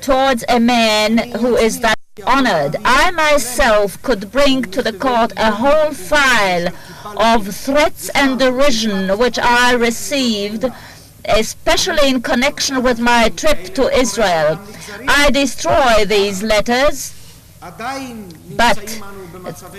towards a man who is that honored. I myself could bring to the court a whole file of threats and derision which I received, especially in connection with my trip to Israel. I destroy these letters, but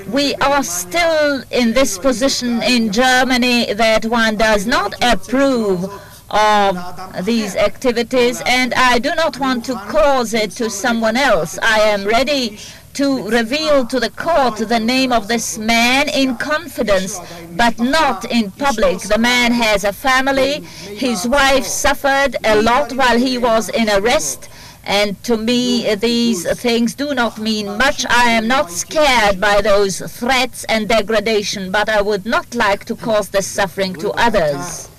we are still in this position in Germany that one does not approve of these activities and I do not want to cause it to someone else. I am ready to reveal to the court the name of this man in confidence, but not in public. The man has a family. His wife suffered a lot while he was in arrest. And to me, these things do not mean much. I am not scared by those threats and degradation, but I would not like to cause the suffering to others.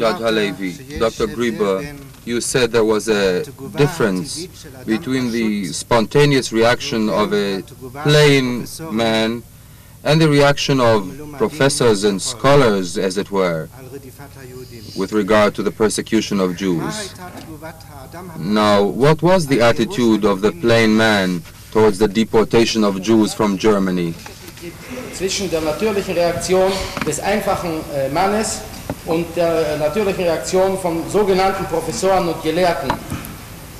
Judge Halevi, Dr. Grueber, you said there was a difference between the spontaneous reaction of a plain man and the reaction of professors and scholars, as it were, with regard to the persecution of Jews. Now, what was the attitude of the plain man towards the deportation of Jews from Germany? Zwischen der natürlichen Reaktion des einfachen äh, Mannes und der natürlichen Reaktion von sogenannten Professoren und Gelehrten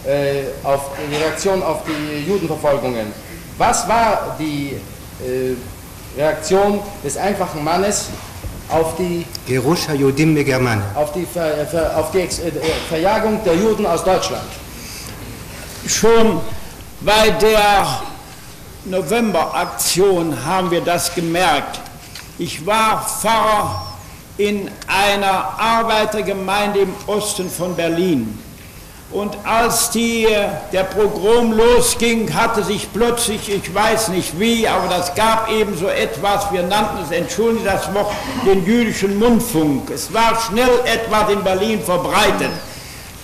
äh, auf die Reaktion auf die Judenverfolgungen. Was war die äh, Reaktion des einfachen Mannes auf die, auf die, Ver, Ver, auf die Ex, äh, Verjagung der Juden aus Deutschland? Schon bei der Novemberaktion haben wir das gemerkt. Ich war Pfarrer in einer Arbeitergemeinde im Osten von Berlin. Und als die, der Pogrom losging, hatte sich plötzlich, ich weiß nicht wie, aber das gab eben so etwas, wir nannten es, entschuldigen das Wort, den jüdischen Mundfunk. Es war schnell etwas in Berlin verbreitet.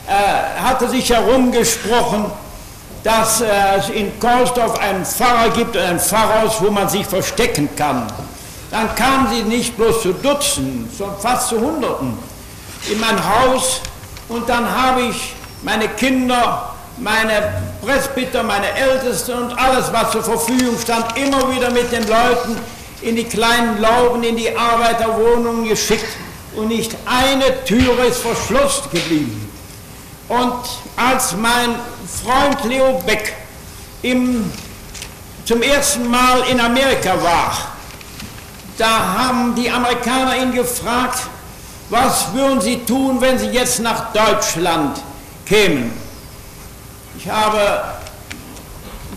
Äh, hatte sich herumgesprochen, dass es in Kohlsdorf einen Pfarrer gibt und ein Pfarrhaus, wo man sich verstecken kann dann kamen sie nicht bloß zu Dutzenden, sondern fast zu Hunderten in mein Haus und dann habe ich meine Kinder, meine Presbyter, meine Ältesten und alles, was zur Verfügung stand, immer wieder mit den Leuten in die kleinen Lauben, in die Arbeiterwohnungen geschickt und nicht eine Türe ist verschlossen geblieben. Und als mein Freund Leo Beck im, zum ersten Mal in Amerika war, da haben die Amerikaner ihn gefragt, was würden sie tun, wenn sie jetzt nach Deutschland kämen. Ich habe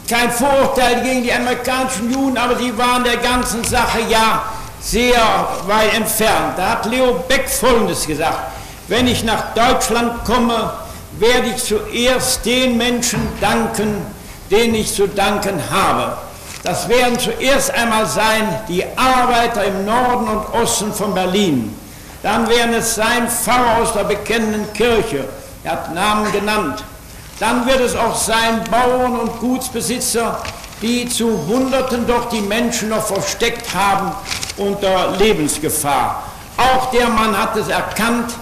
kein Vorurteil gegen die amerikanischen Juden, aber sie waren der ganzen Sache ja sehr weit entfernt. Da hat Leo Beck Folgendes gesagt, wenn ich nach Deutschland komme, werde ich zuerst den Menschen danken, denen ich zu danken habe. Das werden zuerst einmal sein die Arbeiter im Norden und Osten von Berlin. Dann werden es sein Pfarrer aus der bekennenden Kirche. Er hat Namen genannt. Dann wird es auch sein Bauern und Gutsbesitzer, die zu Hunderten doch die Menschen noch versteckt haben unter Lebensgefahr. Auch der Mann hat es erkannt,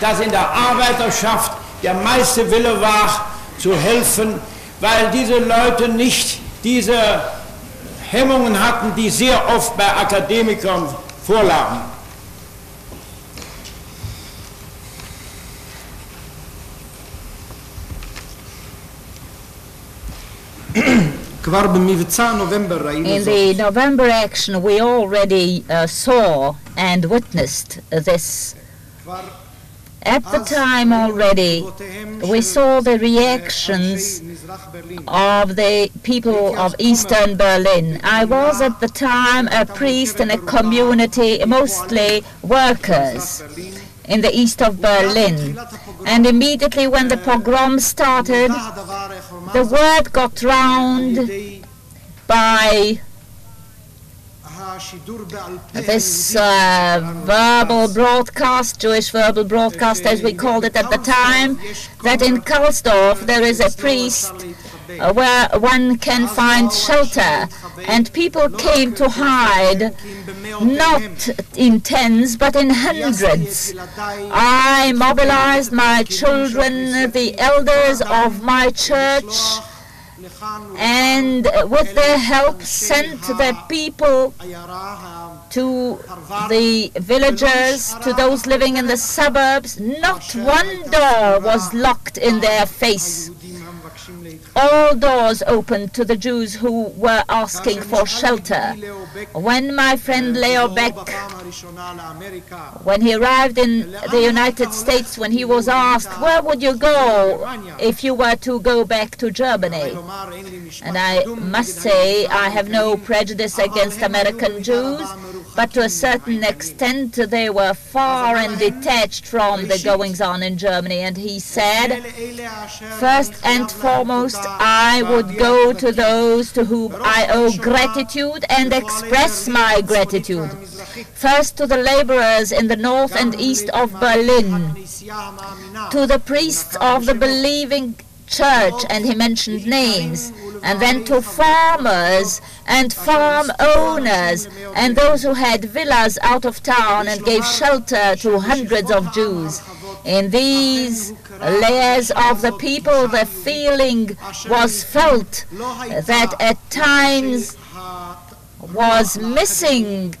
dass in der Arbeiterschaft der meiste Wille war, zu helfen, weil diese Leute nicht diese Hemmungen hatten, die sehr oft bei Akademikern vorlagen. In the November action, we already uh, saw and witnessed this at the time already, we saw the reactions of the people of Eastern Berlin. I was at the time a priest in a community, mostly workers in the east of Berlin. And immediately when the pogrom started, the word got round by this uh, verbal broadcast, Jewish verbal broadcast as we called it at the time, that in Kaulsdorf there is a priest uh, where one can find shelter and people came to hide not in tens, but in hundreds. I mobilized my children, the elders of my church, and with their help sent their people to the villagers, to those living in the suburbs. Not one door was locked in their face. All doors opened to the Jews who were asking for shelter. When my friend Leo Baeck, when he arrived in the United States, when he was asked, where would you go if you were to go back to Germany? And I must say, I have no prejudice against American Jews, but to a certain extent they were far and detached from the goings on in Germany. And he said, first and foremost, I would go to those to whom I owe gratitude and express my gratitude. First to the laborers in the north and east of Berlin, to the priests of the believing church, and he mentioned names, and then to farmers and farm owners and those who had villas out of town and gave shelter to hundreds of Jews. In these layers of the people, the feeling was felt that at times was missing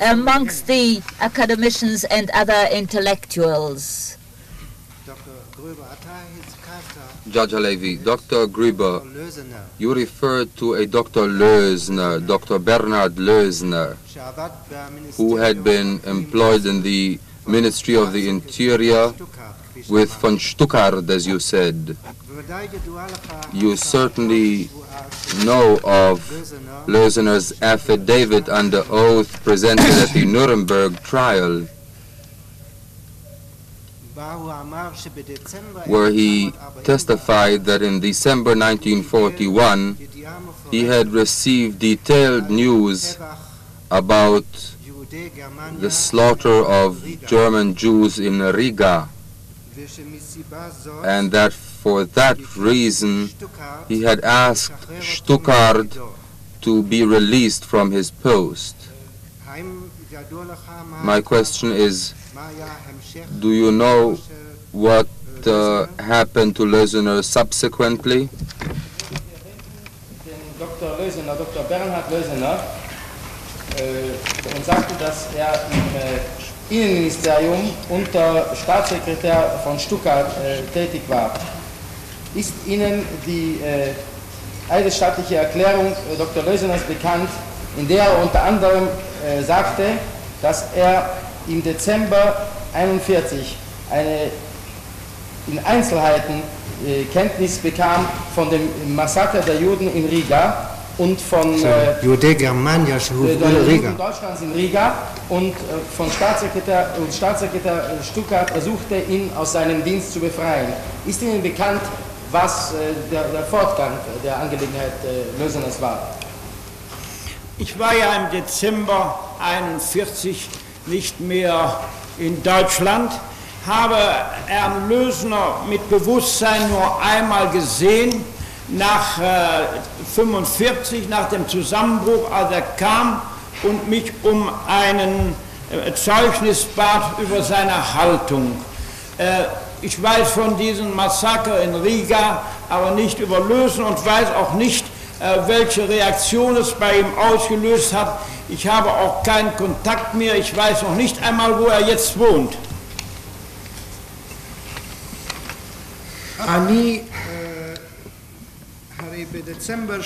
amongst the academicians and other intellectuals. Judge Halevi, Dr. Gruber, you referred to a Dr. Lösner, Dr. Bernhard Lösner, who had been employed in the Ministry of the Interior with von Stuckart, as you said. You certainly know of Lösner's affidavit under oath presented at the Nuremberg trial, where he testified that in December 1941 he had received detailed news about the slaughter of German Jews in Riga, and that for that reason he had asked Stuckart to be released from his post. My question is, do you know what uh, happened to Lösener subsequently? Dr. Lösener, Dr. Bernhard Lösener, äh, und sagte, dass er im äh, Innenministerium unter Staatssekretär von Stuttgart äh, tätig war. Ist Ihnen die äh, eidesstattliche Erklärung äh, Dr. Löseners bekannt, in der er unter anderem äh, sagte, dass er im Dezember 1941 eine in Einzelheiten äh, Kenntnis bekam von dem Massaker der Juden in Riga und von äh, Jude Germania äh, der Juden Deutschlands in Riga und äh, von Staatssekretär, und Staatssekretär Stuckart versuchte, ihn aus seinem Dienst zu befreien. Ist Ihnen bekannt, was äh, der, der, Fortgang der Angelegenheit äh, Löseners war? Ich war ja im Dezember 1941 nicht mehr in Deutschland, habe Herrn Lösner mit Bewusstsein nur einmal gesehen, nach 1945, äh, nach dem Zusammenbruch, als er kam und mich um einen äh, Zeugnis bat über seine Haltung. Äh, ich weiß von diesem Massaker in Riga, aber nicht über Lösen und weiß auch nicht, welche Reaktion es bei ihm ausgelöst hat. Ich habe auch keinen Kontakt mehr. Ich weiß noch nicht einmal, wo er jetzt wohnt.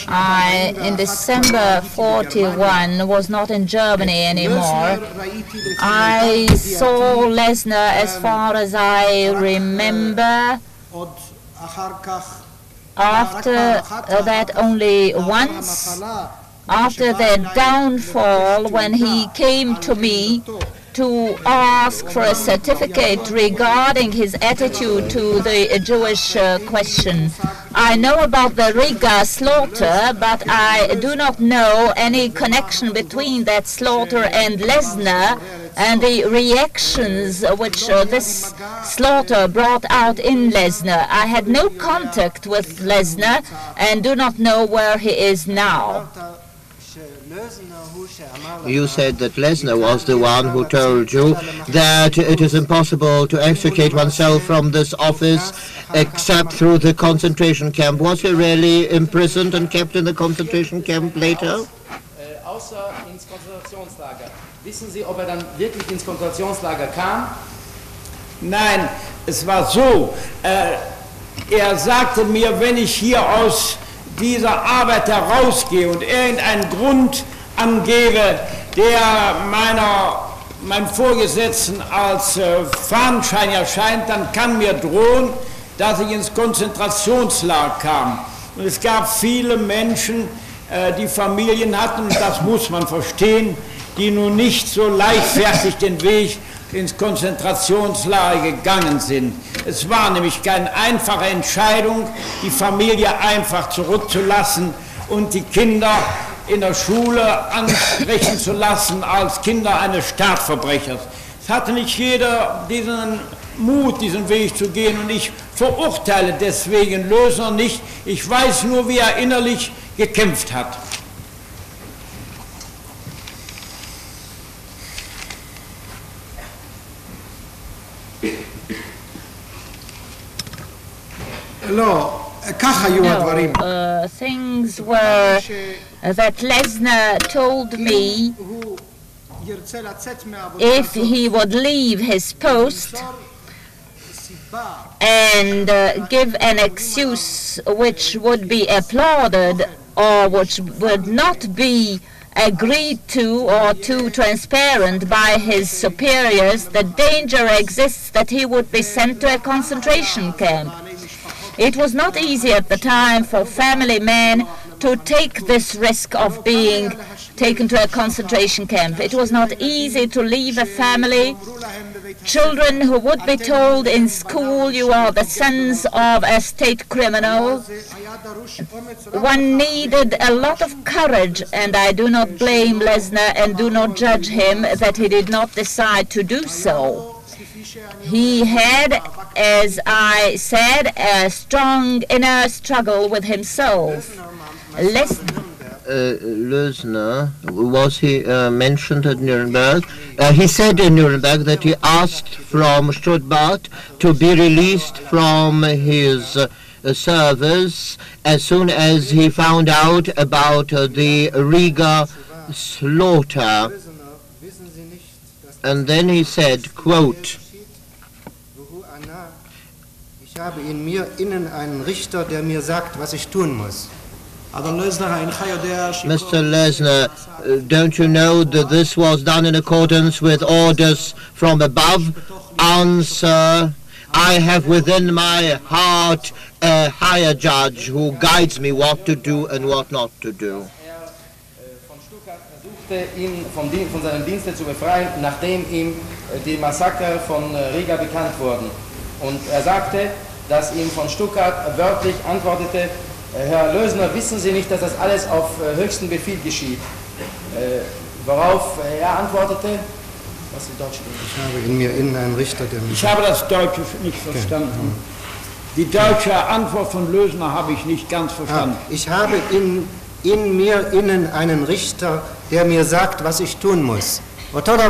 I, in December 41, was not in Germany anymore. I saw Lesnar as far as I remember after that only once, after their downfall, when he came to me to ask for a certificate regarding his attitude to the Jewish uh, question. I know about the Riga slaughter, but I do not know any connection between that slaughter and Lesnar and the reactions which uh, this slaughter brought out in Lesnar. I had no contact with Lesnar and do not know where he is now. You said that Lesner was the one who told you that it is impossible to extricate oneself from this office except through the concentration camp. Was he really imprisoned and kept in the concentration camp later? Wissen Sie, ob er dann wirklich ins Konzentrationslager kam? Nein, es war so, äh, er sagte mir, wenn ich hier aus dieser Arbeit herausgehe und irgendeinen Grund angebe, der meiner, meinem Vorgesetzten als äh, Fahnenschein erscheint, dann kann mir drohen, dass ich ins Konzentrationslager kam. Und es gab viele Menschen, äh, die Familien hatten, das muss man verstehen, die nun nicht so leichtfertig den Weg ins Konzentrationslager gegangen sind. Es war nämlich keine einfache Entscheidung, die Familie einfach zurückzulassen und die Kinder in der Schule ansprechen zu lassen als Kinder eines Staatsverbrechers. Es hatte nicht jeder diesen Mut, diesen Weg zu gehen und ich verurteile deswegen Lösner nicht. Ich weiß nur, wie er innerlich gekämpft hat. לא, ככה היו הדברים. No, uh, things were uh, that Lesnar told me הוא ירצה לצאת מהעבודה if he would leave his post ליצור סיבה and uh, give an excuse which would be applauded or which would not be agreed to or too transparent by his superiors, the danger exists that he would be sent to a concentration camp. It was not easy at the time for family men to take this risk of being taken to a concentration camp. It was not easy to leave a family. Children who would be told in school, you are the sons of a state criminal. One needed a lot of courage, and I do not blame Lesnar and do not judge him that he did not decide to do so. He had, as I said, a strong inner struggle with himself. Listen. Uh, was he uh, mentioned at Nuremberg? Uh, he said in Nuremberg that he asked from Stuckart to be released from his uh, service as soon as he found out about uh, the Riga slaughter and then he said, quote, habe in mir innen einen Richter, der mir sagt, was ich tun muss. Mr. Lesnar, don't you know that this was done in accordance with orders from above? Answer, I have within my heart a higher judge who guides me what to do and what not to do. Versuchte, ihn vom Dien- von seinem Dienste zu befreien, nachdem ihm äh, die Massaker von äh, Riga bekannt wurden. Und er sagte, dass ihm von Stuttgart wörtlich antwortete, äh, Herr Lösner, wissen Sie nicht, dass das alles auf höchsten Befehl geschieht? Äh, Worauf er antwortete, was die Deutsch Ich habe in mir innen einen Richter, der mir Ich habe das Deutsche nicht verstanden. Die deutsche Antwort von Lösner habe ich nicht ganz verstanden. Ah, ich habe in, in mir innen einen Richter, der mir sagt, was ich tun muss. Ich habe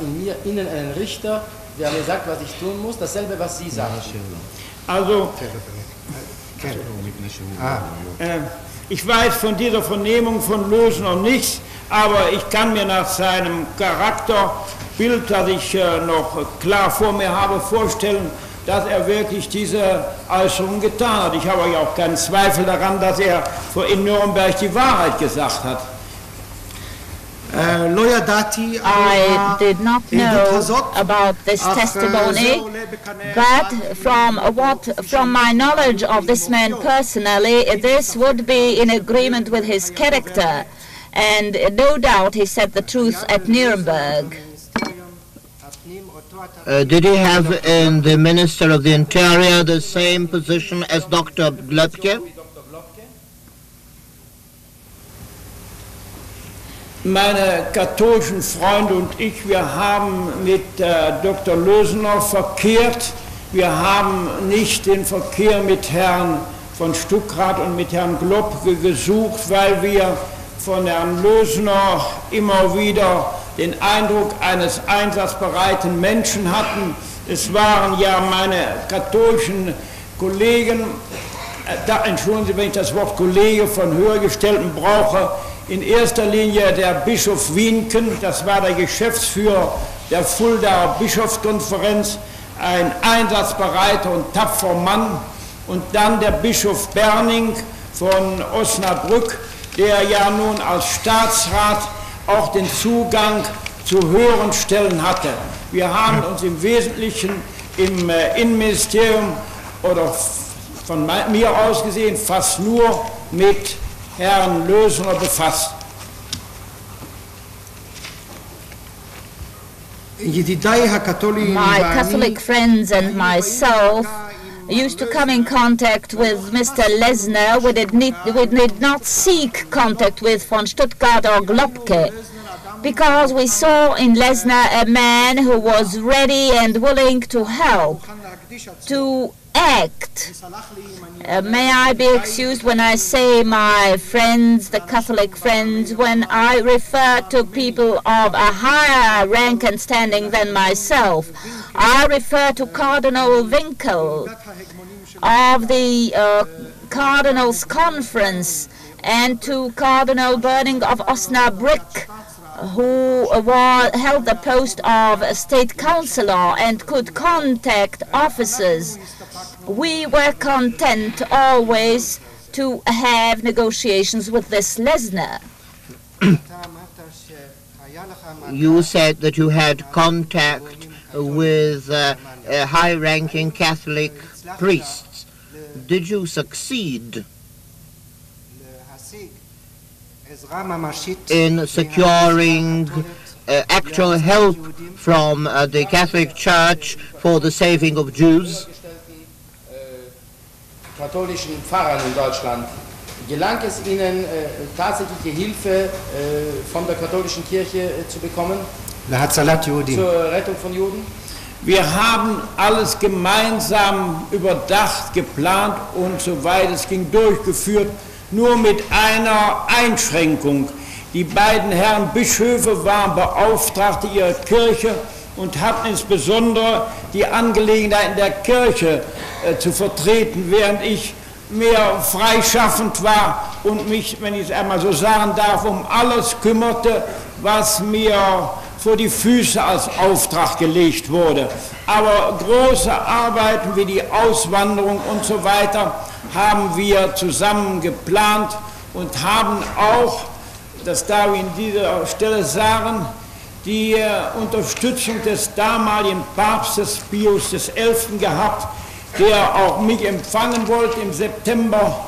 in mir innen einen Richter, der mir sagt, was ich tun muss, dasselbe, was Sie sagen. Also, ah. ähm, ich weiß von dieser Vernehmung von Loos noch nichts, aber ich kann mir nach seinem Charakterbild, das ich äh, noch äh, klar vor mir habe, vorstellen, dass er wirklich diese Äußerung getan hat. Ich habe ja auch keinen Zweifel daran, dass er in Nürnberg die Wahrheit gesagt hat. I did not know about this testimony, but from what, from my knowledge of this man personally, this would be in agreement with his character, and no doubt he said the truth at Nuremberg. Uh, did he have in the Minister of the Interior the same position as Dr. Glöbke? Meine katholischen Freunde und ich, wir haben mit äh, Dr. Lösener verkehrt. Wir haben nicht den Verkehr mit Herrn von Stuckrad und mit Herrn Globke gesucht, weil wir von Herrn Lösner immer wieder den Eindruck eines einsatzbereiten Menschen hatten. Es waren ja meine katholischen Kollegen, äh, da entschuldigen Sie, wenn ich das Wort Kollege von Höhergestellten brauche, in erster Linie der Bischof Wienken, das war der Geschäftsführer der Fuldaer Bischofskonferenz, ein einsatzbereiter und tapferer Mann, und dann der Bischof Berning von Osnabrück, der ja nun als Staatsrat auch den Zugang zu höheren Stellen hatte. Wir haben uns im Wesentlichen im äh, Innenministerium oder von mir aus gesehen fast nur mit Herrn Lösner befasst. My Catholic friends and myself used to come in contact with Mr. Lesner. We did, need, we did not seek contact with von Stuckart or Globke because we saw in Lesner a man who was ready and willing to help, to act. Uh, may I be excused when I say my friends, the Catholic friends, when I refer to people of a higher rank and standing than myself. I refer to Cardinal Winkel of the uh, Cardinals Conference and to Cardinal Berning of Osnabrück who held the post of state councillor and could contact officers we were content always to have negotiations with this Lesner. you said that you had contact with uh, uh, high-ranking Catholic priests. Did you succeed in securing uh, actual help from uh, the Catholic Church for the saving of Jews? Katholischen Pfarrern in Deutschland. Gelang es Ihnen, äh, tatsächliche Hilfe äh, von der katholischen Kirche äh, zu bekommen? Zur Rettung von Juden? Wir haben alles gemeinsam überdacht, geplant und soweit es ging durchgeführt, nur mit einer Einschränkung. Die beiden Herren Bischöfe waren Beauftragte ihrer Kirche und hatten insbesondere die Angelegenheiten der Kirche äh, zu vertreten, während ich mehr freischaffend war und mich, wenn ich es einmal so sagen darf, um alles kümmerte, was mir vor die Füße als Auftrag gelegt wurde. Aber große Arbeiten wie die Auswanderung und so weiter haben wir zusammen geplant und haben auch, das darf ich an dieser Stelle sagen, die äh, Unterstützung des damaligen Papstes Pius XI. gehabt, der auch mich empfangen wollte im September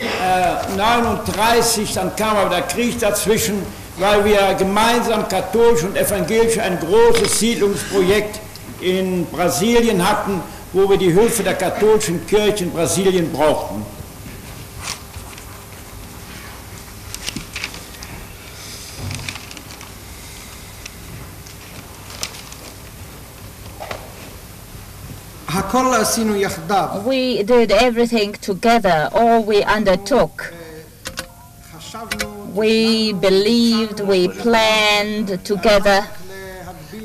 äh, 39. Dann kam aber der Krieg dazwischen, weil wir gemeinsam katholisch und evangelisch ein großes Siedlungsprojekt in Brasilien hatten, wo wir die Hilfe der katholischen Kirche in Brasilien brauchten. We did everything together, all we undertook. We believed, we planned together,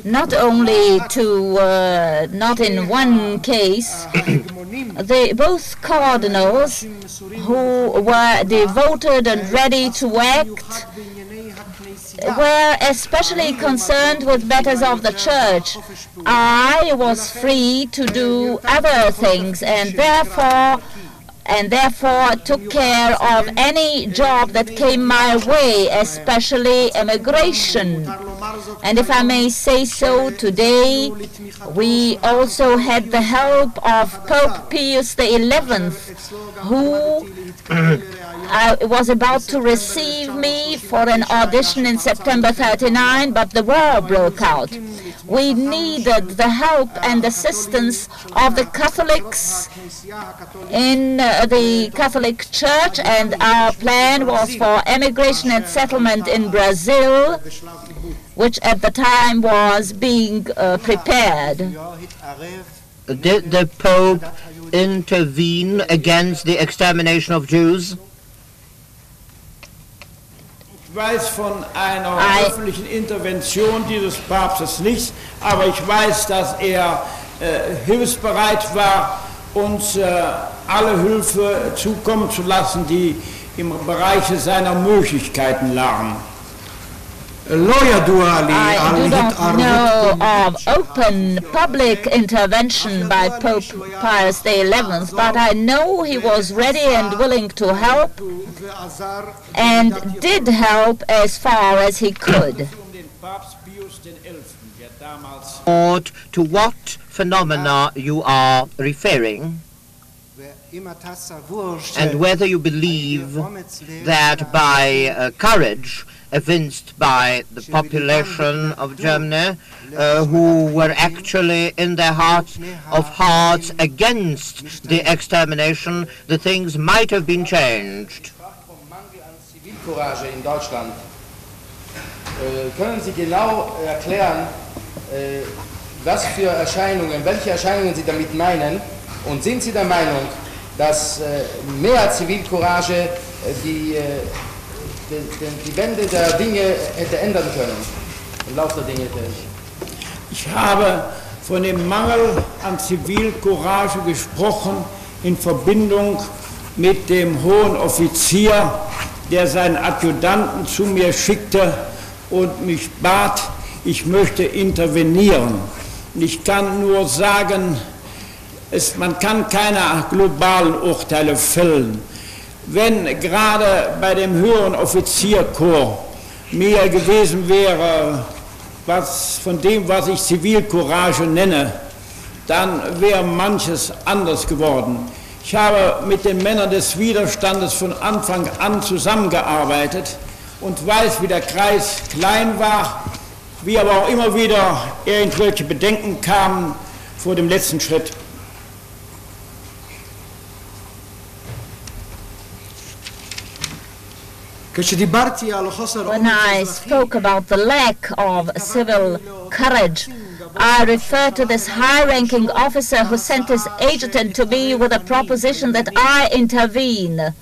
not only to, uh, not in one case, the, both cardinals who were devoted and ready to act were especially concerned with matters of the church. I was free to do other things and therefore and therefore took care of any job that came my way, especially immigration. And if I may say so, today we also had the help of Pope Pius XI, who I was about to receive me for an audition in September 39, but the war broke out. We needed the help and assistance of the Catholics in uh, the Catholic Church, and our plan was for emigration and settlement in Brazil, which at the time was being uh, prepared. Did the Pope intervene against the extermination of Jews? Ich weiß von einer I- uns äh, alle Hilfe zukommen zu lassen, die im Bereich seiner Möglichkeiten lagen. I do not know of open public intervention by Pope Pius XI, but I know he was ready and willing to help and did help as far as he could. To what phenomena you are referring and whether you believe that by uh, courage evinced by the population of Germany, uh, who were actually in their hearts of hearts against the extermination, the things might have been changed. Was für Erscheinungen, welche Erscheinungen Sie damit meinen? Und sind Sie der Meinung, dass äh, mehr Zivilcourage äh, die, äh, die, die, die Wende der Dinge hätte ändern können? Im Laufe der Dinge. Ich habe von dem Mangel an Zivilcourage gesprochen in Verbindung mit dem hohen Offizier, der seinen Adjutanten zu mir schickte und mich bat, ich möchte intervenieren. Und ich kann nur sagen, es, man kann keine globalen Urteile fällen. Wenn gerade bei dem höheren Offizierkorps mehr gewesen wäre, was, von dem, was ich Zivilcourage nenne, dann wäre manches anders geworden. Ich habe mit den Männern des Widerstandes von Anfang an zusammengearbeitet und weiß, wie der Kreis klein war, wie aber auch immer wieder irgendwelche Bedenken kamen vor dem letzten Schritt. When I spoke about the lack of civil courage, I refer to this high-ranking officer who sent his adjutant to me with a proposition that I intervene.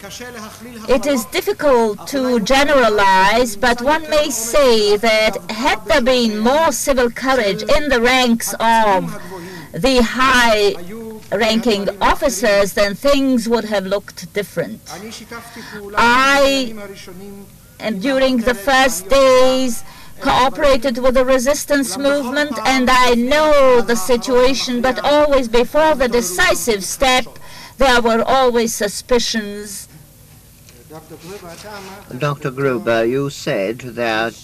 It is difficult to generalize, but one may say that had there been more civil courage in the ranks of the high ranking officers, then things would have looked different. I, and during the first days, cooperated with the resistance movement, and I know the situation, but always before the decisive step, there were always suspicions Dr. Gruber, you said that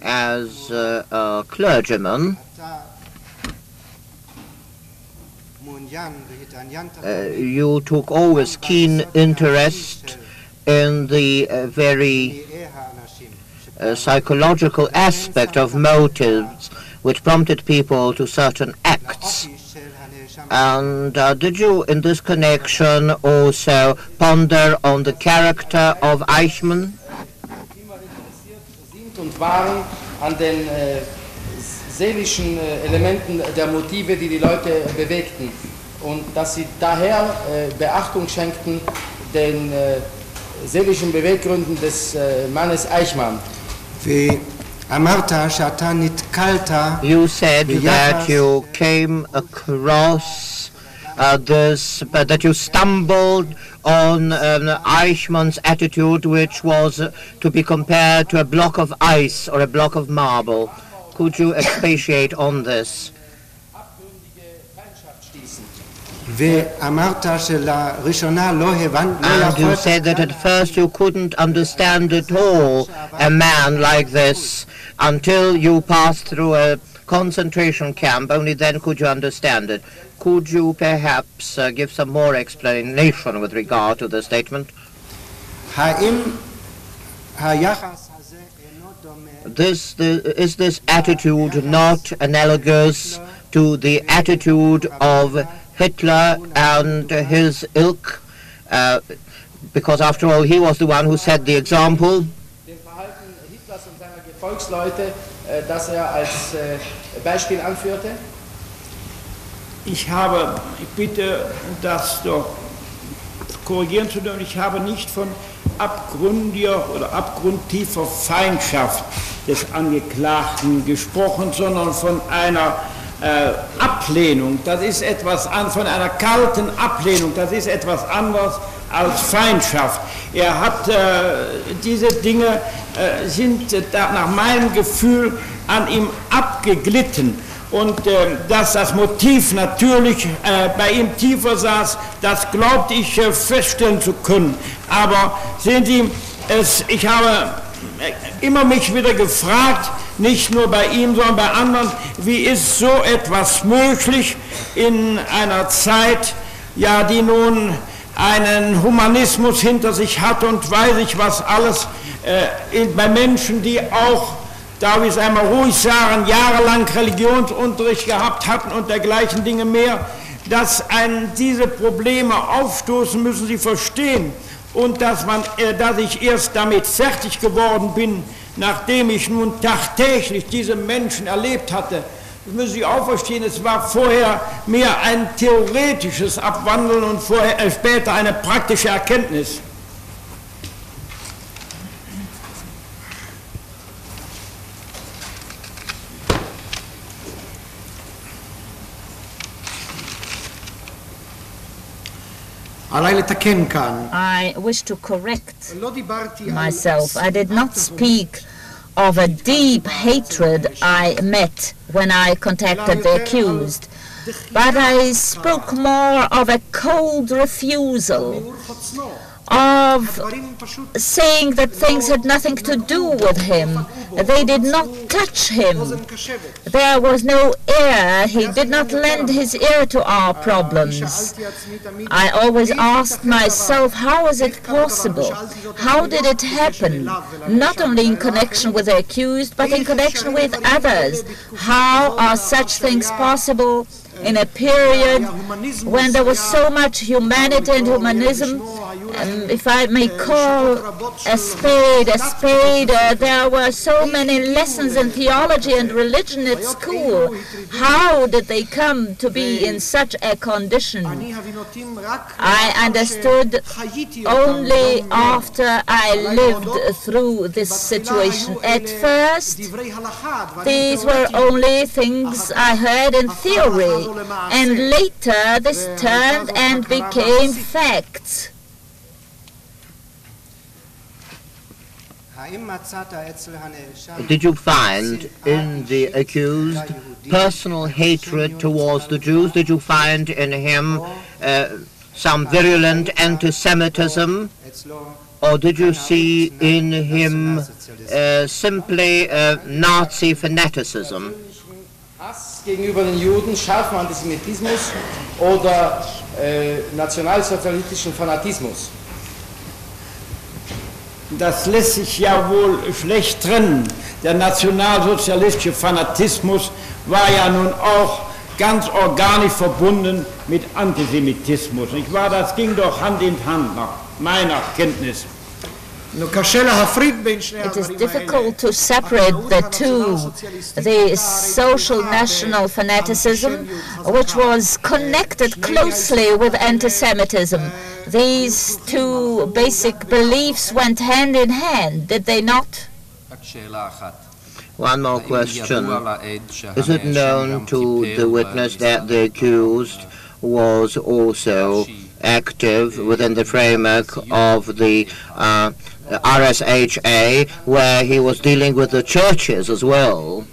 as a clergyman, uh, you took always keen interest in the uh, very uh, psychological aspect of motives which prompted people to certain acts. And uh, did you, in this connection, also ponder on the character of Eichmann? und waren an den äh, seelischen äh, Elementen der Motive, die die Leute bewegten. Und dass sie daher äh, Beachtung schenkten den äh, seelischen Beweggründen des äh, Mannes Eichmann. The You said that you came across others, but that you stumbled on um, Eichmann's attitude, which was to be compared to a block of ice or a block of marble. Could you expatiate on this? And you said that at first you couldn't understand at all a man like this until you passed through a concentration camp. Only then could you understand it. Could you perhaps uh, give some more explanation with regard to the statement? This, the, is this attitude not analogous to the attitude of Hitler and his ilk? Uh, because after all, he was the one who set the example. Dem Verhalten Hitlers und seiner Gefolgsleute, äh, das er als äh, Beispiel anführte. Ich habe, ich bitte, das doch korrigieren zu dürfen, ich habe nicht von abgründiger oder abgrundtiefer Feindschaft des Angeklagten gesprochen, sondern von einer äh, Ablehnung. Das ist etwas an, von einer kalten Ablehnung. Das ist etwas anderes als Feindschaft. Er hat äh, diese Dinge äh, sind äh, nach meinem Gefühl an ihm abgeglitten. Und äh, dass das Motiv natürlich äh, bei ihm tiefer saß, das glaubte ich feststellen zu können. Aber sehen Sie, es, ich habe immer mich wieder gefragt, nicht nur bei ihm, sondern bei anderen, wie ist so etwas möglich in einer Zeit, ja, die nun einen Humanismus hinter sich hat und weiß ich was alles, äh, bei Menschen, die auch, darf ich es einmal ruhig sagen, jahrelang Religionsunterricht gehabt hatten und dergleichen Dinge mehr, dass einen diese Probleme aufstoßen, müssen sie verstehen. Und dass, man, äh, dass ich erst damit fertig geworden bin, nachdem ich nun tagtäglich diese Menschen erlebt hatte, das müssen Sie auch verstehen, es war vorher mehr ein theoretisches Abwandeln und vorher, äh, später eine praktische Erkenntnis. I wish to correct myself. I did not speak of a deep hatred I met when I contacted the accused, but I spoke more of a cold refusal of saying that things had nothing to do with him. They did not touch him. There was no ear. He did not lend his ear to our problems. I always asked myself, how is it possible? How did it happen? Not only in connection with the accused, but in connection with others. How are such things possible? In a period when there was so much humanity and humanism, um, if I may call a spade a spade, uh, there were so many lessons in theology and religion at school. How did they come to be in such a condition? I understood only after I lived through this situation. At first, these were only things I heard in theory and later this turned and became facts. Did you find in the accused personal hatred towards the Jews? Did you find in him uh, some virulent anti-Semitism? Or did you see in him uh, simply uh, Nazi fanaticism? Gegenüber den Juden, scharfen Antisemitismus oder äh, nationalsozialistischen Fanatismus. Das lässt sich ja wohl schlecht trennen. Der nationalsozialistische Fanatismus war ja nun auch ganz organisch verbunden mit Antisemitismus. Nicht wahr? Das ging doch Hand in Hand nach meiner Kenntnis. It is difficult to separate the two. The social national fanaticism, which was connected closely with anti-Semitism. These two basic beliefs went hand in hand, did they not? One more question. Is it known to the witness that the accused was also active within the framework of the uh, RSHA, where he was dealing with the churches as well.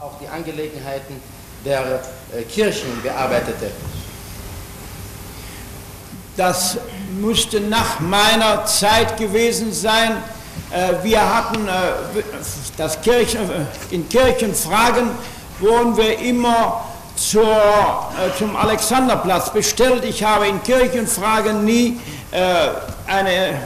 auch die Angelegenheiten der äh, Kirchen bearbeitete. Das musste nach meiner Zeit gewesen sein. Äh, wir hatten äh, das Kirchen, in Kirchenfragen wurden wir immer zur, zum Alexanderplatz bestellt. Ich habe in Kirchenfragen nie eine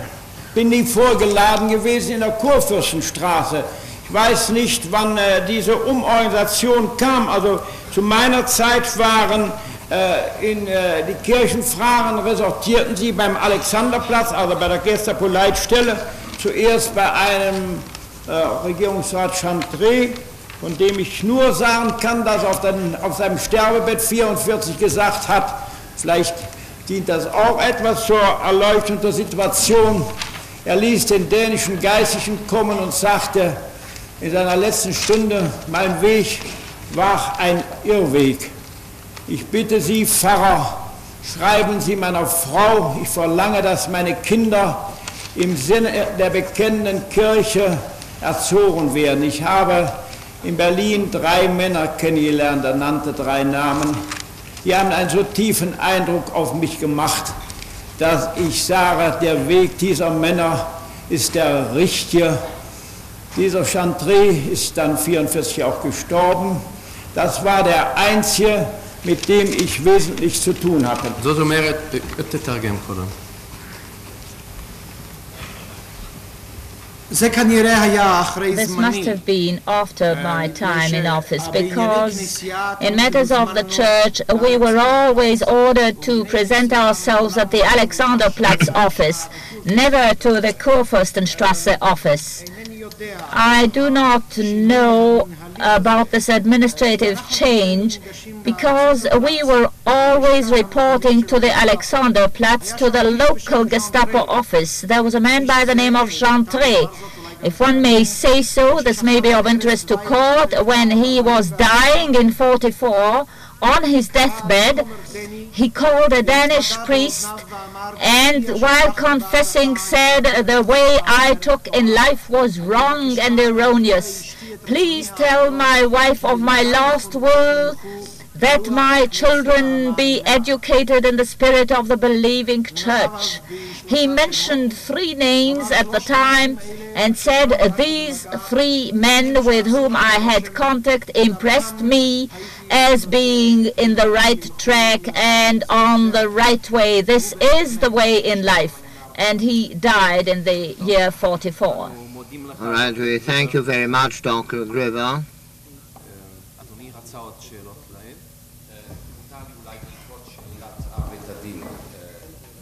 bin nie vorgeladen gewesen in der Kurfürstenstraße. Ich weiß nicht, wann äh, diese Umorganisation kam. Also zu meiner Zeit waren äh, in äh, die Kirchenfragen resortierten sie beim Alexanderplatz, also bei der Gestapo-Leitstelle, zuerst bei einem äh, Regierungsrat Chantré, von dem ich nur sagen kann, dass er auf, den, auf seinem Sterbebett 44 gesagt hat, vielleicht dient das auch etwas zur Erleuchtung der Situation. Er ließ den dänischen Geistlichen kommen und sagte in seiner letzten Stunde, mein Weg war ein Irrweg. Ich bitte Sie, Pfarrer, schreiben Sie meiner Frau, ich verlange, dass meine Kinder im Sinne der bekennenden Kirche erzogen werden. Ich habe in Berlin drei Männer kennengelernt, er nannte drei Namen. Die haben einen so tiefen Eindruck auf mich gemacht, dass ich sage, der Weg dieser Männer ist der richtige. Dieser Chantré ist dann 44 auch gestorben. Das war der einzige, mit dem ich wesentlich zu tun hatte. This must have been after my time in office because in matters of the church we were always ordered to present ourselves at the Alexanderplatz office, never to the Kurfürstenstrasse office. I do not know about this administrative change because we were always reporting to the Alexanderplatz, to the local Gestapo office. There was a man by the name of Chantré. If one may say so, this may be of interest to court. When he was dying in 44, on his deathbed, he called a Danish priest and while confessing said the way I took in life was wrong and erroneous. Please tell my wife of my last will that my children be educated in the spirit of the believing church. He mentioned three names at the time and said these three men with whom I had contact impressed me as being in the right track and on the right way. This is the way in life. And he died in the year 44. All right, we thank you very much, Dr. Grueber.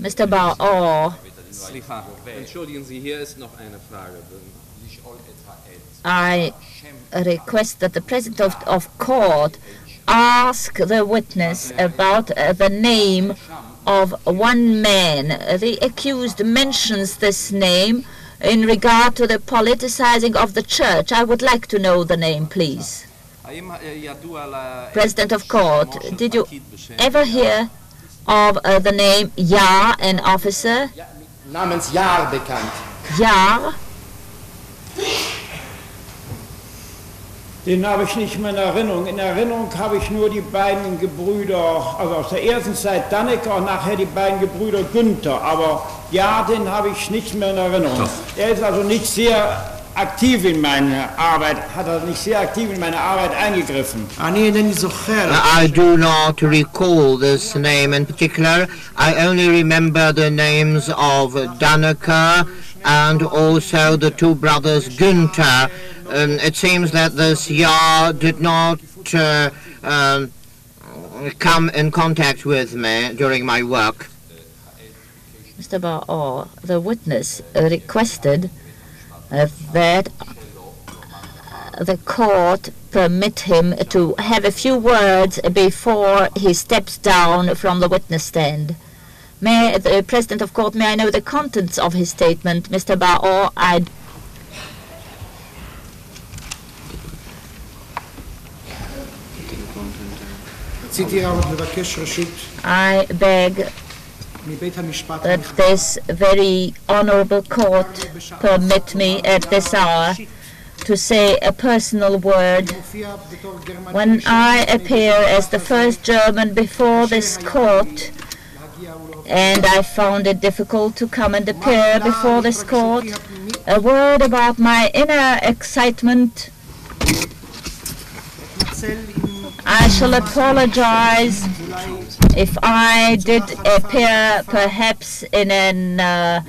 Mr. Bar-Or, I request that the President of, of Court ask the witness about uh, the name of one man. The accused mentions this name in regard to the politicizing of the church, I would like to know the name, please. President of court, did you ever hear of uh, the name Jaar, an officer? Namens bekannt. Den habe ich nicht mehr in Erinnerung. In Erinnerung habe ich nur die beiden Gebrüder, also aus der ersten Zeit Dannecker und nachher die beiden Gebrüder Günther. Aber Ja, den habe ich nicht mehr in Erinnerung. Doch. Er ist also nicht sehr aktiv in meine Arbeit, hat er nicht sehr aktiv in meine Arbeit eingegriffen. Ah, I do not recall this name in particular. I only remember the names of Dannecker and also the two brothers Günther. Um, it seems that this Jahr did not uh, um, come in contact with me during my work. Mr. Bar-Or, the witness requested uh, that uh, the court permit him to have a few words before he steps down from the witness stand. May the President of Court, may I know the contents of his statement, Mr. Bar-Or? I'd I beg that this very honorable court permit me at this hour to say a personal word. When I appear as the first German before this court, and I found it difficult to come and appear before this court, a word about my inner excitement. I shall apologize if I did appear perhaps in an uh,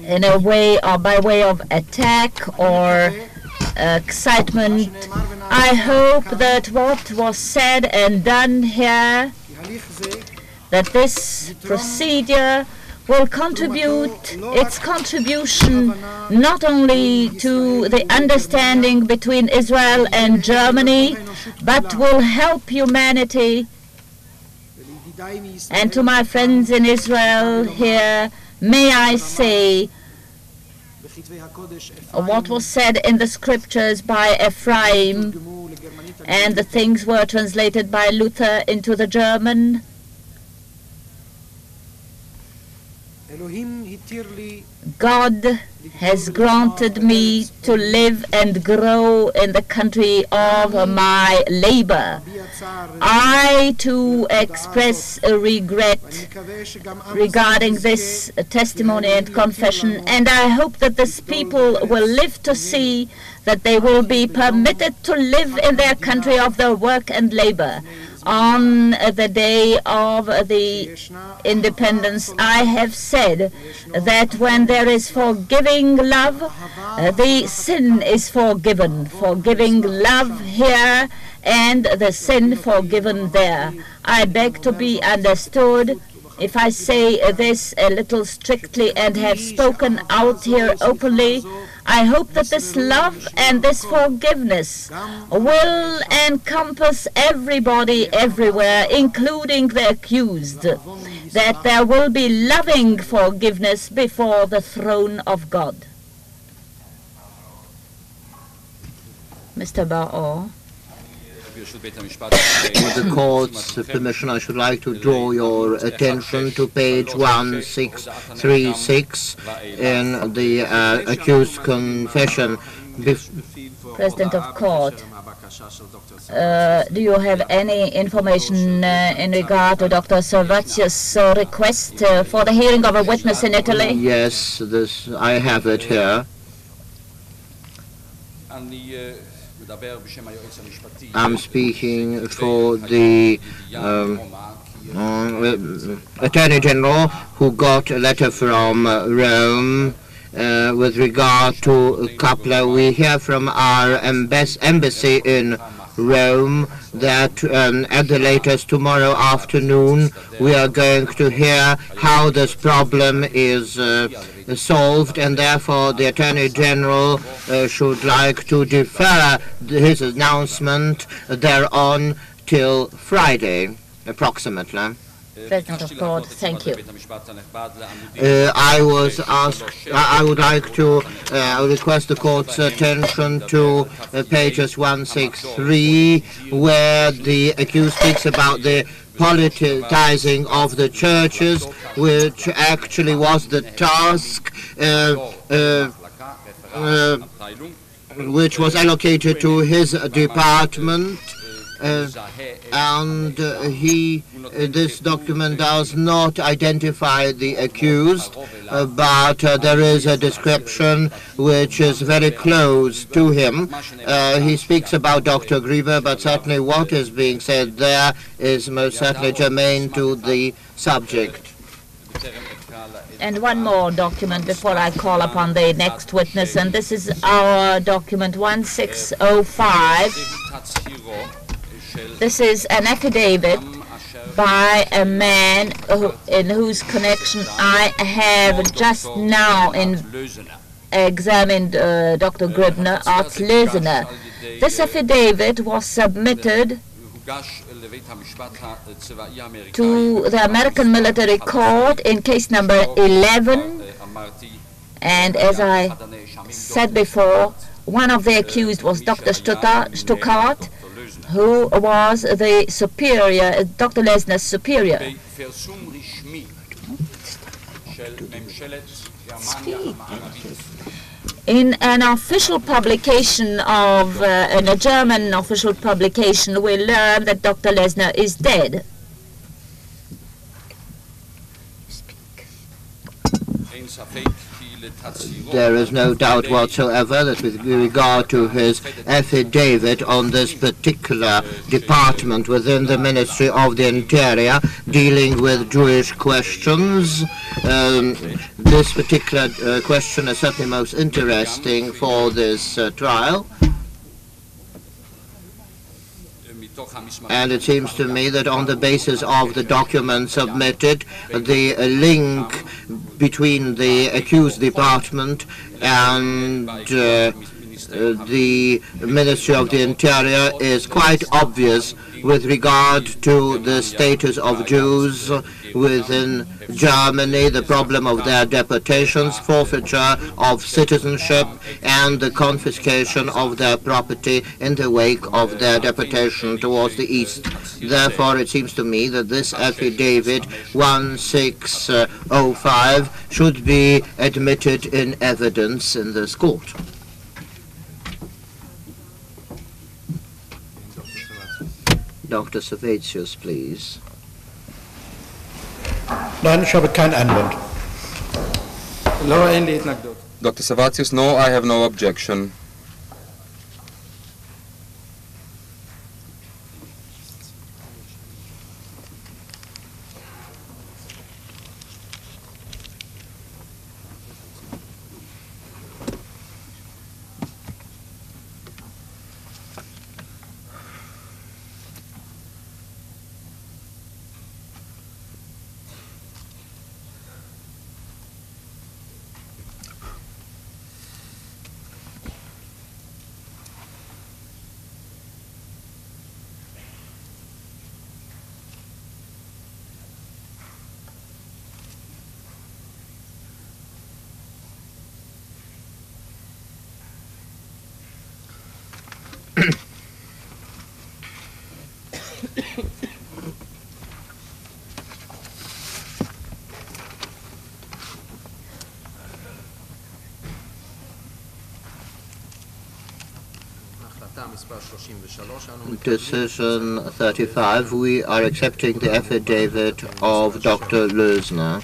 in a way or by way of attack or excitement, I hope that what was said and done here, that this procedure will contribute its contribution not only to the understanding between Israel and Germany, but will help humanity and to my friends in Israel here, may I say what was said in the scriptures by Ephraim, and the things were translated by Luther into the German. God has granted me to live and grow in the country of my labor. I too express regret regarding this testimony and confession, and I hope that this people will live to see that they will be permitted to live in their country of their work and labor. On the day of the independence, I have said that when there is forgiving love, uh, the sin is forgiven. Forgiving love here and the sin forgiven there. I beg to be understood if I say this a little strictly and have spoken out here openly. I hope that this love and this forgiveness will encompass everybody everywhere, including the accused, that there will be loving forgiveness before the throne of God. Mr. Bar-Or. With the court's permission, I should like to draw your attention to page 1636 in the uh, accused confession. Bef President of Court, uh, do you have any information uh, in regard to Dr. Servatius' uh, request uh, for the hearing of a witness in Italy? yes, this I have it here. I'm speaking for the um, uh, Attorney General who got a letter from uh, Rome uh, with regard to Kappler. We hear from our embass- embassy in Rome that um, at the latest tomorrow afternoon we are going to hear how this problem is uh, solved and therefore the Attorney General uh, should like to defer his announcement thereon till Friday approximately. President of Court, thank you. Uh, I was asked, I I would like to uh, request the court's attention to uh, pages 163, where the accused speaks about the politicizing of the churches, which actually was the task uh, uh, uh, which was allocated to his department. Uh, and uh, he, uh, this document does not identify the accused, but there is a description which is very close to him. He speaks about Dr. Grueber, but certainly what is being said there is most certainly germane to the subject. And one more document before I call upon the next witness, and this is our document 1605. This is an affidavit by a man who, in whose connection I have just now in, examined uh, Dr. Grueber, Arzt Lösener. This affidavit was submitted to the American Military Court in case number 11, and as I said before, one of the accused was Dr. Stuckart, who was the superior, Dr. Lösener's superior. In an official publication of, uh, in a German official publication, we learn that Dr. Lösener is dead. There is no doubt whatsoever that with regard to his affidavit on this particular department within the Ministry of the Interior dealing with Jewish questions, um, this particular uh, question is certainly most interesting for this uh, trial. And it seems to me that on the basis of the documents submitted, the link between the accused department and uh, the Ministry of the Interior is quite obvious with regard to the status of Jews within Germany, the problem of their deportations, forfeiture of citizenship, and the confiscation of their property in the wake of their deportation towards the east. Therefore, it seems to me that this affidavit 1605 should be admitted in evidence in this court. Dr. Servatius, please. Nein, ich habe keinen Einwand. Dr. Servatius, no, I have no objection. Decision 35, we are accepting the affidavit of Dr. Lösener.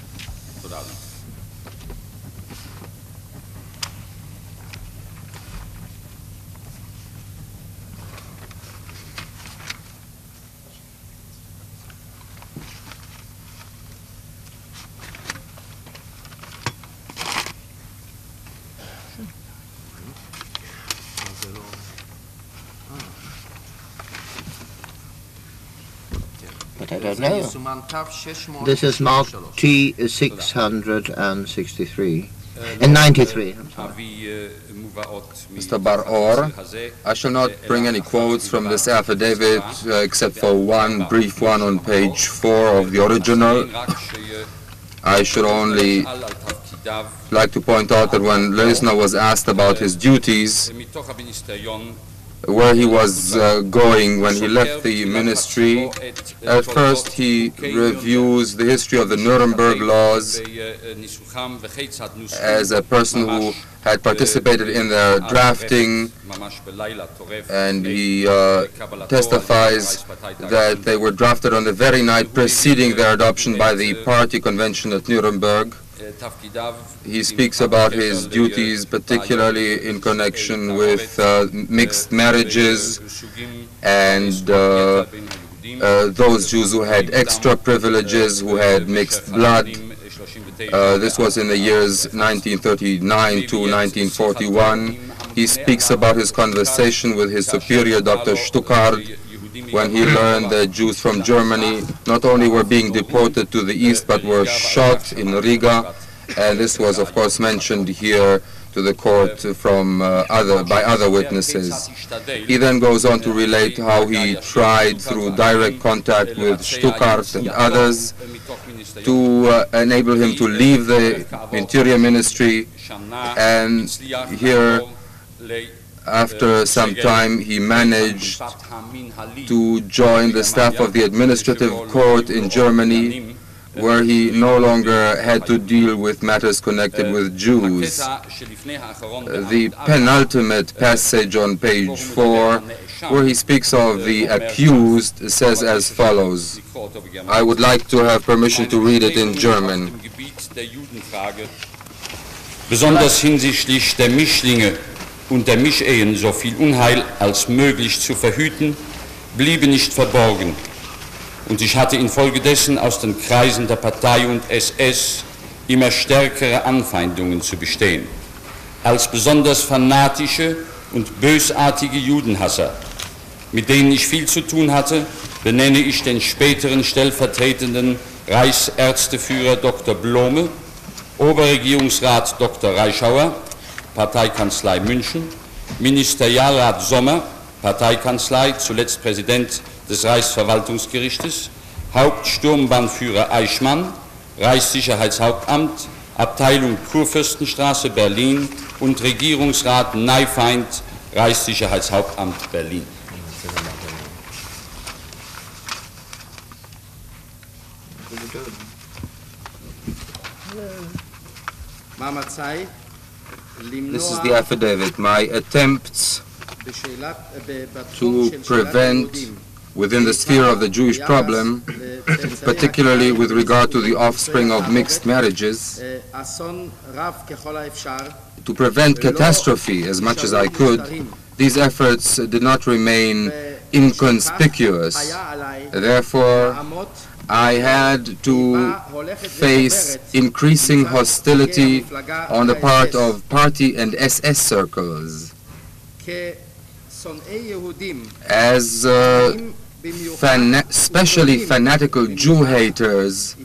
This is marked T663. And 93, Mr. Bar Or, I shall not bring any quotes from this affidavit uh, except for one brief one on page 4 of the original. I should only like to point out that when Lösener was asked about his duties, where he was uh, going when he left the ministry, at first he reviews the history of the Nuremberg laws as a person who had participated in their drafting, and he uh, testifies that they were drafted on the very night preceding their adoption by the party convention at Nuremberg. He speaks about his duties, particularly in connection with uh, mixed marriages and uh, uh, those Jews who had extra privileges, who had mixed blood. Uh, this was in the years 1939 to 1941. He speaks about his conversation with his superior, Dr. Stuckart, when he learned that Jews from Germany not only were being deported to the east, but were shot in Riga. And this was, of course, mentioned here to the court from uh, other by other witnesses. He then goes on to relate how he tried through direct contact with Stuckart and others to uh, enable him to leave the Interior Ministry and here after some time he managed to join the staff of the administrative court in Germany where he no longer had to deal with matters connected with Jews. The penultimate passage on page 4, where he speaks of the accused, says as follows. I would like to have permission to read it in German. besonders hinsichtlich der Mischlinge und der Mischehen so viel Unheil als möglich zu verhüten, bliebe nicht verborgen. Und ich hatte infolgedessen aus den Kreisen der Partei und SS immer stärkere Anfeindungen zu bestehen. Als besonders fanatische und bösartige Judenhasser, mit denen ich viel zu tun hatte, benenne ich den späteren stellvertretenden Reichsärzteführer Dr. Blome, Oberregierungsrat Dr. Reichauer, Parteikanzlei München, Ministerialrat Sommer, Parteikanzlei, zuletzt Präsident des Reichsverwaltungsgerichtes, Hauptsturmbahnführer Eichmann, Reichssicherheitshauptamt, Abteilung Kurfürstenstraße Berlin und Regierungsrat Neifeind, Reichssicherheitshauptamt Berlin. Mama Zeit. This is the affidavit. My attempts to prevent within the sphere of the Jewish problem, particularly with regard to the offspring of mixed marriages, to prevent catastrophe as much as I could, these efforts did not remain inconspicuous. Therefore, I had to face increasing hostility on the part of party and SS circles as uh, especially fanatical Jew haters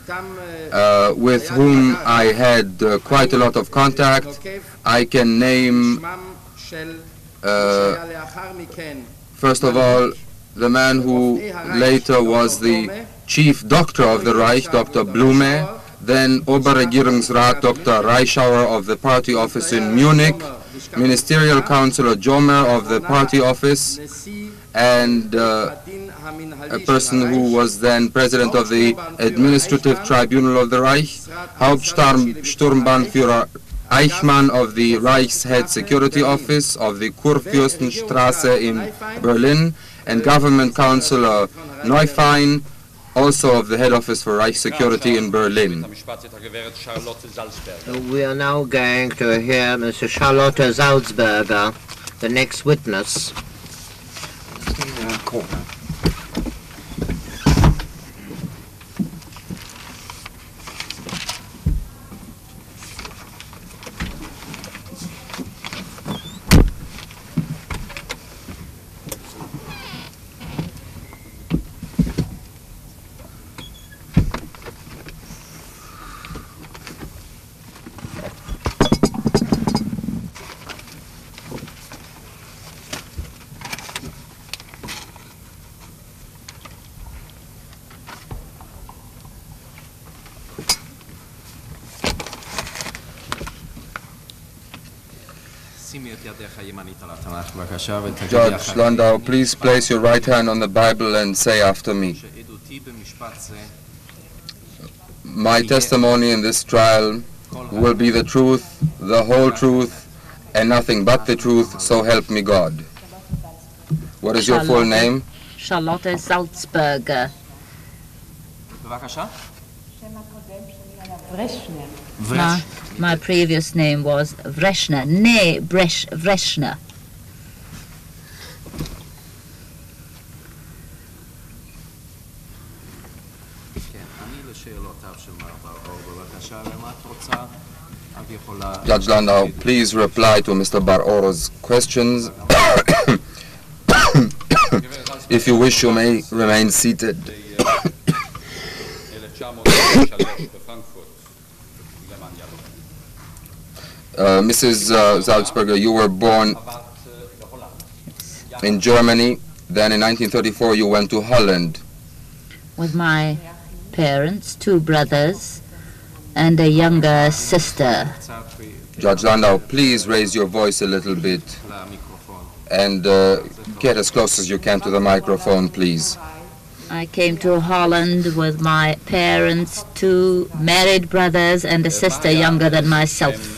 uh, with whom I had uh, quite a lot of contact. I can name, uh, first of all, the man who later was the chief doctor of the Reich, Dr. Blome, then Oberregierungsrat Dr. Reischauer of the party office in Munich, Ministerial Councillor Sommer of the party office, and uh, a person who was then president of the Administrative Tribunal of the Reich, Hauptsturmbannführer Eichmann of the Reich's Head Security Office of the Kurfürstenstraße in Berlin, and Government Councillor Neifeind, also of the head office for Reich Security in Berlin. We are now going to hear Mr. Charlotte Salzberger, the next witness. Judge Landau, please place your right hand on the Bible and say after me. My testimony in this trial will be the truth, the whole truth, and nothing but the truth, so help me God. What is your full name? Charlotte Salzberger. Na my previous name was Vreshna, Ne Bresh, Vreshna. Judge Landau, please reply to Mr. Bar-Or's questions. if you wish, you may remain seated. Uh, Mrs. Uh, Salzberger, you were born in Germany. Then in 1934 you went to Holland. With my parents, two brothers, and a younger sister. Judge Landau, please raise your voice a little bit and uh, get as close as you can to the microphone, please. I came to Holland with my parents, two married brothers, and a sister younger than myself.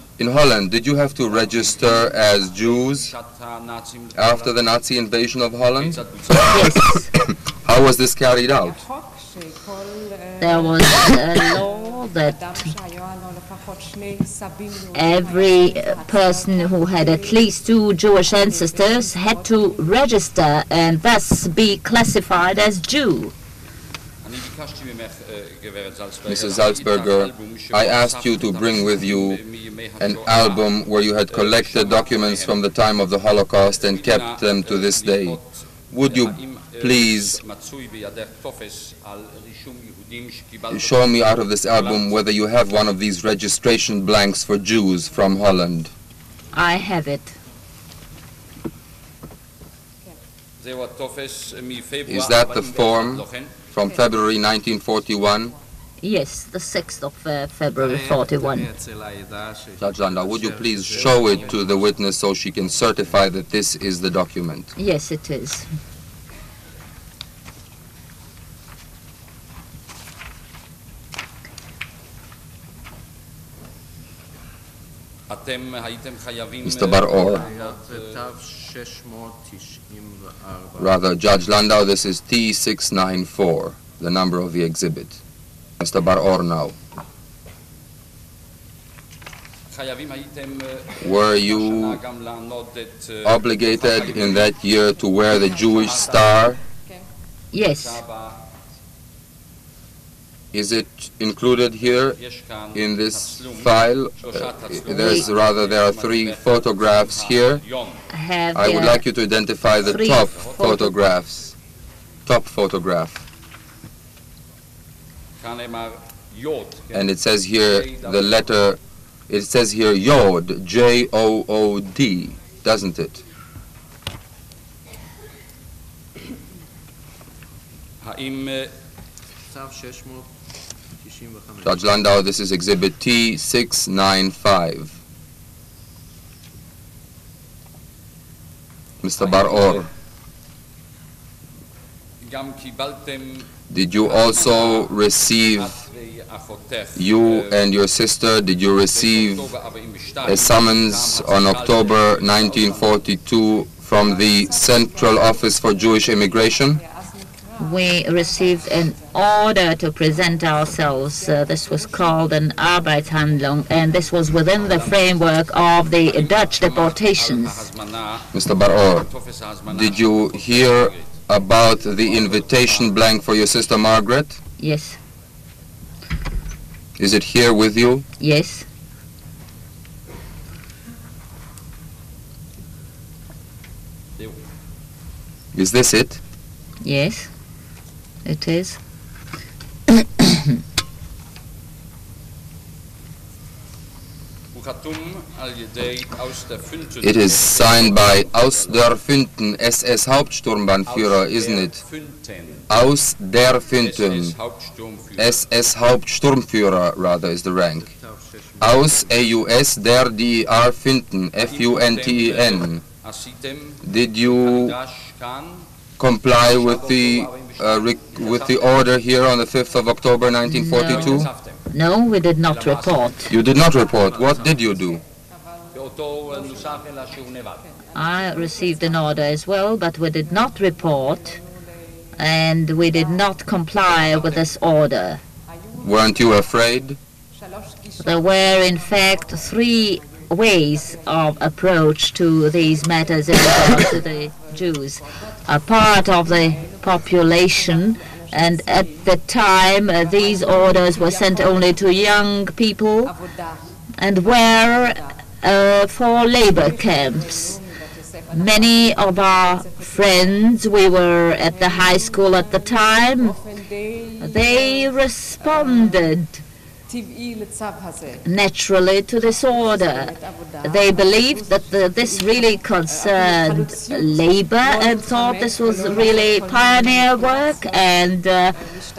In Holland, did you have to register as Jews after the Nazi invasion of Holland? How was this carried out? There was a law that every person who had at least two Jewish ancestors had to register and thus be classified as Jew. Mrs. Salzberger, I asked you to bring with you an album where you had collected documents from the time of the Holocaust and kept them to this day. Would you please show me out of this album whether you have one of these registration blanks for Jews from Holland? I have it. Is that the form from February 1941? Yes, the 6th of uh, February 41. Judge Landau, would you please show it to the witness so she can certify that this is the document? Yes, it is. Mr. Bar-Or. Rather, Judge Landau, this is T694, the number of the exhibit. Mr. Bar-Or now. Were you obligated in that year to wear the Jewish star? Yes. Is it included here in this file? Uh, there's rather, there are three photographs here. I I would like you to identify the top photographs. Top photograph. And it says here the letter, it says here Yod, J-O-O-D, doesn't it? Uh, Judge Landau, this is exhibit T695. Mr. Bar-Or, did you also receive, you and your sister, did you receive a summons on October 1942 from the Central Office for Jewish Immigration? we received an order to present ourselves. Uh, this was called an Arbeitshandlung, and this was within the framework of the Dutch deportations. Mr. Bar-Or, did you hear about the invitation blank for your sister Margaret? Yes, Is it here with you? yes. Is this it? Yes, it is. It is signed by Aus der Fünten, SS Hauptsturmbannführer, isn't it? Aus der Fünten, SS Hauptsturmführer, rather, is the rank. Aus, A-U-S, der, D-E-R, Fünten, F-U-N-T-E-N. Did you comply with the, uh, with the order here on the 5th of October 1942? No, we did not report. You did not report. What did you do? I received an order as well, but we did not report, and we did not comply with this order. Weren't you afraid? There were, in fact, three ways of approach to these matters in regard to the Jews. A part of the population, and at the time uh, these orders were sent only to young people and were uh, for labor camps. Many of our friends, we were at the high school at the time, they responded naturally to this order. They believed that the, this really concerned labor and thought this was really pioneer work and uh,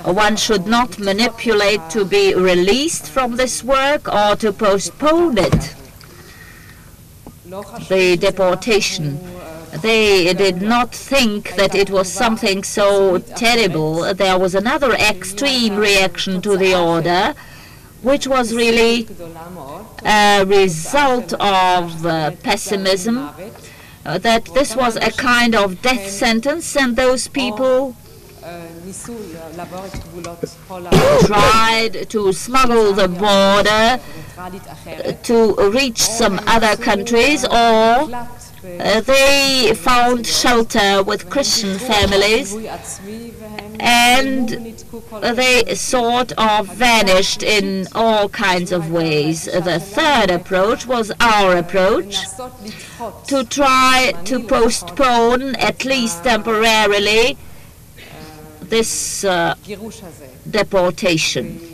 one should not manipulate to be released from this work or to postpone it, the deportation. They did not think that it was something so terrible. There was another extreme reaction to the order, which was really a result of uh, pessimism, uh, that this was a kind of death sentence and those people tried to smuggle the border to reach some other countries or uh, they found shelter with Christian families and they sort of vanished in all kinds of ways. The third approach was our approach to try to postpone, at least temporarily, this uh, deportation.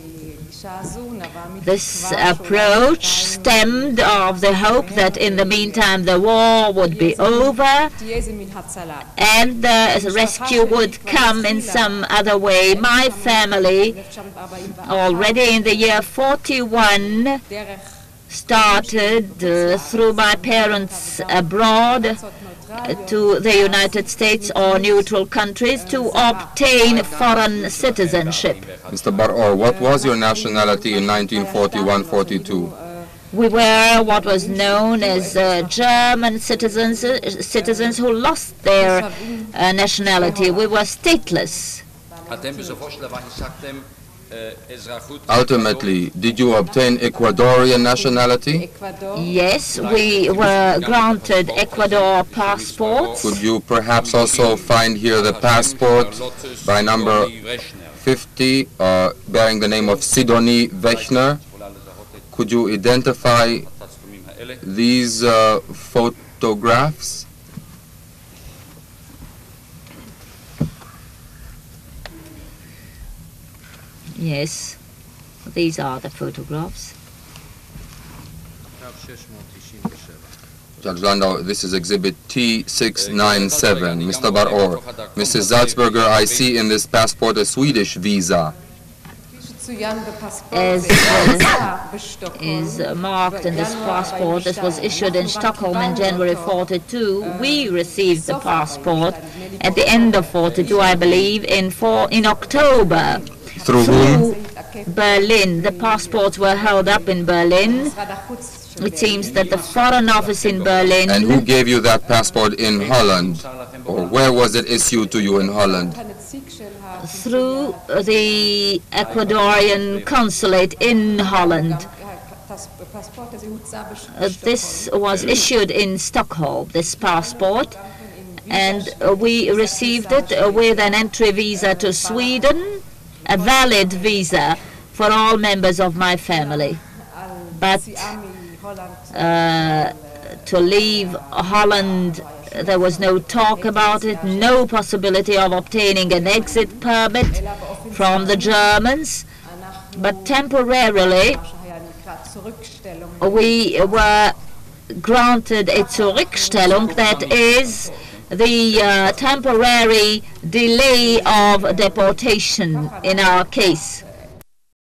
This approach stemmed of the hope that in the meantime the war would be over and the rescue would come in some other way. My family, already in the year 41, started uh, through my parents abroad to the United States or neutral countries to obtain foreign citizenship. Mr. Bar-Or, what was your nationality in 1941-42? We were what was known as uh, German citizens, uh, citizens who lost their uh, nationality. We were stateless. Uh, Ultimately, did you obtain Ecuadorian nationality? Yes, we were granted Ecuador passport. Could you perhaps also find here the passport by number 50, uh, bearing the name of Sidonie Wechner? Could you identify these uh, photographs? Yes, these are the photographs. Judge Landau, this is exhibit T697. Mr. Bar-Or, Mrs. Salzberger, I see in this passport a Swedish visa. As is marked in this passport, this was issued in Stockholm in January 42. We received the passport at the end of 42, I believe, in, four, in October. Through whom? Berlin. The passports were held up in Berlin. It seems that the Foreign Office in Berlin And who gave you that passport in Holland? Or where was it issued to you in Holland? through the Ecuadorian consulate in Holland. Uh, this was issued in Stockholm, this passport, and uh, we received it uh, with an entry visa to Sweden, a valid visa for all members of my family. But uh, to leave Holland, there was no talk about it, no possibility of obtaining an exit permit from the Germans, but temporarily we were granted a Zurückstellung, that is the uh, temporary delay of deportation in our case.